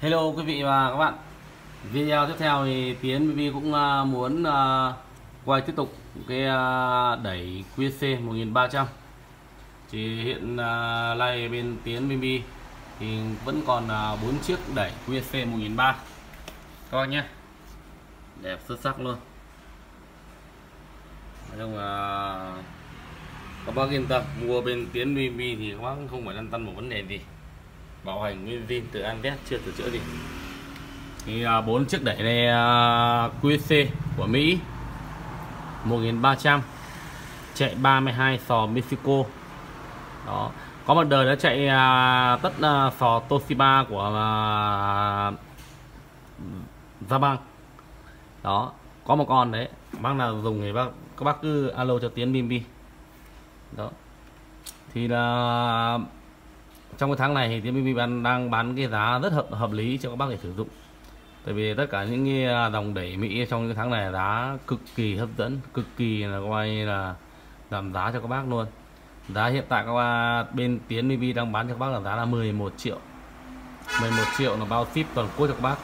Hello quý vị và các bạn. Video tiếp theo thì Tiến BB cũng à, muốn à, quay tiếp tục cái à, đẩy QC 1300 Thì hiện nay bên Tiến BB thì vẫn còn 4 chiếc đẩy QC 1300 Các bác nhé. Đẹp xuất sắc luôn. Nói chung là các bác yên tâm, mua bên Tiến BB thì các bác không phải lăn tăn một vấn đề gì bảo hành nguyên zin từ Anvest chưa sửa chữa gì. Thì à, bốn chiếc đẩy này à, QC của Mỹ 1300 chạy 32 sò Mexico. Đó. Có một đời nó chạy à, tất sò Toshiba của Gia Bang đó. Có một con đấy, bác nào dùng thì bác, các bác cứ alo cho Tiến Bimbi đó. Thì là trong cái tháng này thì TPP bán, đang bán cái giá rất hợp hợp lý cho các bác để sử dụng. Tại vì tất cả những cái à, dòng đẩy Mỹ trong cái tháng này giá cực kỳ hấp dẫn, cực kỳ là coi là giảm giá cho các bác luôn. Giá hiện tại các bác, bên Tiến BB đang bán cho các bác là giá là 11 triệu. 11 triệu là bao ship toàn quốc cho các bác.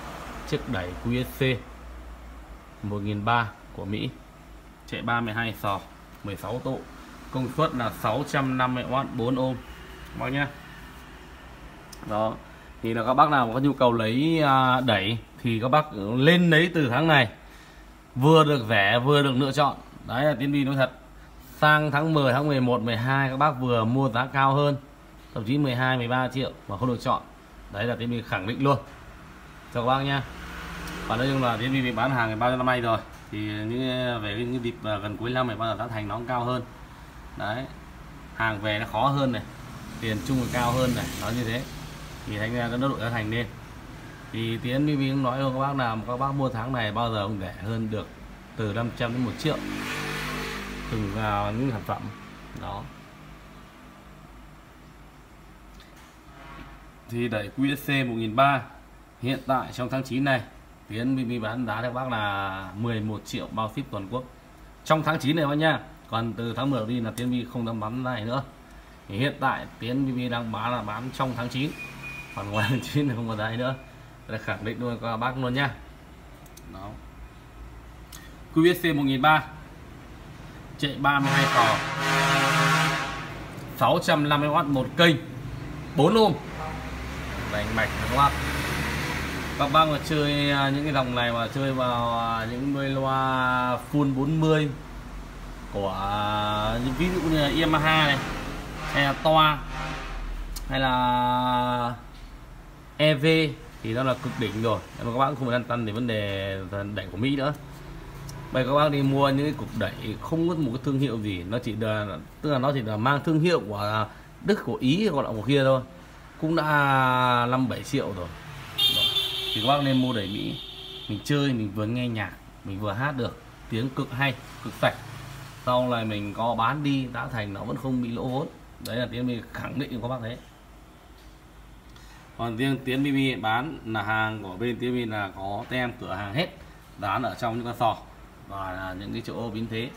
Chiếc đẩy QSC 1003 của Mỹ. Chạy 32 sò 16 tụ. Công suất là 650W 4 ôm bác nhé đó. Thì là các bác nào có nhu cầu lấy à, đẩy thì các bác lên lấy từ tháng này. Vừa được rẻ vừa được lựa chọn. Đấy là tiến vi nói thật. Sang tháng 10 tháng 11 12 các bác vừa mua giá cao hơn. Thậm chí 12 13 triệu mà không được chọn. Đấy là tiến vi khẳng định luôn. Cho các bác nhé và nói chung là tiến bi bán hàng bao nhiêu năm nay rồi. Thì những, về những dịp à, gần cuối năm này bao giờ giá thành nó cũng cao hơn. Đấy. Hàng về nó khó hơn này. Tiền chung là cao hơn này. Nó như thế thì thành ra nó đội giá thành lên thì tiến BB cũng nói luôn các bác nào các bác mua tháng này, bao giờ cũng để hơn được từ 500 đến 1 triệu từng vào những sản phẩm. Đó. Thì đẩy QSC 1003 hiện tại trong tháng 9 này, Tiến BB bán giá các bác là 11 triệu bao ship toàn quốc. Trong tháng 9 này bác nha, còn từ tháng 10 đi là Tiến BB không dám bán này nữa. Thì hiện tại Tiến BB đang bán là bán trong tháng 9 còn ngoài tháng 9 không có đấy nữa là khẳng định luôn các bác luôn nhá. Đó. QSC 1003 chạy 32 cò. 650W một kênh. 4 ohm đánh mạch các bác các bác mà chơi à, những cái dòng này mà chơi vào à, những đôi loa full 40 của à, ví dụ như là Yamaha này hay là toa hay là EV thì nó là cực đỉnh rồi. Nhưng mà các bác không phải lăn tăn về vấn đề đẩy của Mỹ nữa. Bây các bác đi mua những cái cục đẩy không có một cái thương hiệu gì. Nó chỉ là, tức là nó chỉ là mang thương hiệu của Đức, của Ý gọi là của kia thôi. Cũng đã năm bảy triệu rồi. Đó. thì các bác nên mua đẩy Mỹ. Mình chơi, mình vừa nghe nhạc, mình vừa hát được. Tiếng cực hay, cực sạch. Sau này mình có bán đi, đã thành nó vẫn không bị lỗ vốn. Đấy là tiếng mình khẳng định của các bác đấy còn riêng tiến bb bán là hàng của bên tiến bb là có tem cửa hàng hết, dán ở trong những con sò và là những cái chỗ biến thế.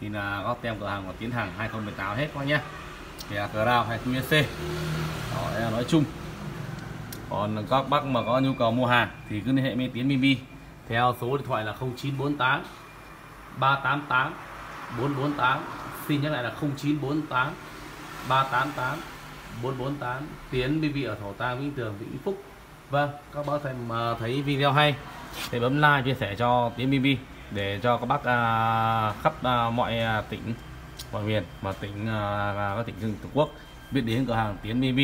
Thì là có tem cửa hàng của tiến hàng 2018 hết các nhé. Thì là cờ rào hay C đó là nói chung. Còn các bác mà có nhu cầu mua hàng thì cứ liên hệ với tiến bb theo số điện thoại là 0948 388 448 xin nhắc lại là 0948 388 448 Tiến BB ở Thổ Tàng Vĩnh Tường Vĩnh Phúc. Vâng các bác thấy, mà thấy video hay. Thì bấm like chia sẻ cho Tiến BB để cho các bác à, khắp à, mọi à, tỉnh mọi miền mà tỉnh à, à, các tỉnh trên Tổ quốc biết đến cửa hàng Tiến BB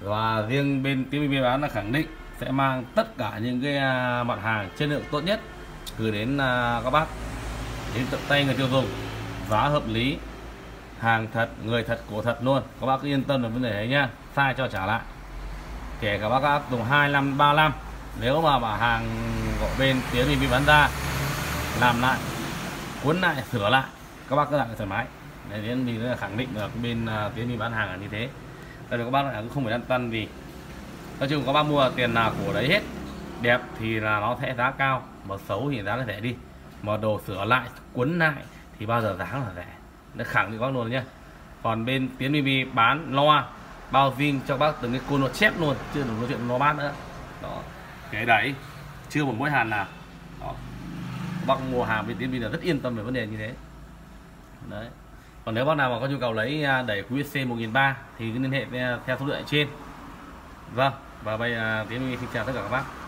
và riêng bên Tiến BB bán là khẳng định sẽ mang tất cả những cái à, mặt hàng chất lượng tốt nhất gửi đến à, các bác đến tận tay người tiêu dùng. Giá hợp lý hàng thật người thật cổ thật luôn. Các bác cứ yên tâm về vấn đề đấy nhá. Sai cho trả lại. Kể cả bác áp dụng 2535 nếu mà bảo hàng của bên tiến mình bị bán ra làm lại cuốn lại sửa lại các bác cứ làm thoải mái. Đấy tiến vì khẳng định được bên à, uh, tiến mình bán hàng là như thế. Đây là các bác cũng không phải lăn tăn vì nói chung các bác mua tiền nào của đấy hết đẹp thì là nó sẽ giá cao mà xấu thì giá nó rẻ đi. Mà đồ sửa lại cuốn lại thì bao giờ giá là rẻ? Đã khẳng định bác luôn nhé. Còn bên tiến BB bán loa bao vin cho bác từng cái cô nó chép luôn chưa đủ nói chuyện nó bán nữa. Đó. Kệ đẩy chưa một mối hàn nào. Đó. bác mua hàng bên tiến là rất yên tâm về vấn đề như thế. Đấy. Còn nếu bác nào mà có nhu cầu lấy à, đẩy QSC 1003 thì cứ liên hệ à, theo số điện thoại trên. Vâng và bây à, giờ tiến xin chào tất cả các bác.